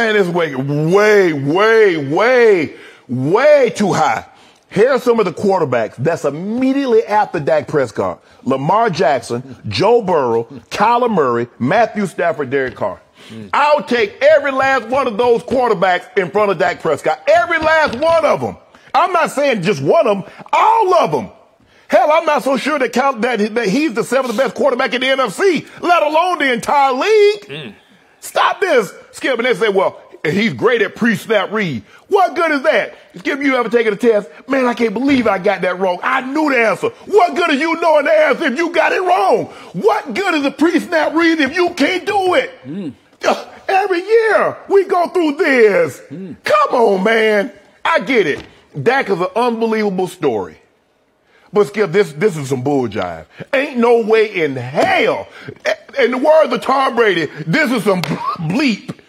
man, is way, way, way, way, way too high. Here are some of the quarterbacks that's immediately after Dak Prescott. Lamar Jackson, Joe Burrow, Kyler Murray, Matthew Stafford, Derek Carr. I'll take every last one of those quarterbacks in front of Dak Prescott. Every last one of them. I'm not saying just one of them, all of them. Hell, I'm not so sure that, count, that, that he's the seventh best quarterback in the NFC, let alone the entire league. Mm. Stop this, Skip. And they say, well, he's great at pre-snap read. What good is that? Skip, you ever taken a test? Man, I can't believe I got that wrong. I knew the answer. What good is you knowing the answer if you got it wrong? What good is a pre-snap read if you can't do it? Mm. Every year we go through this. Mm. Come on, man. I get it. Dak is an unbelievable story. But Skip, this this is some bull jive. Ain't no way in hell. In the words of Tom Brady, this is some bleep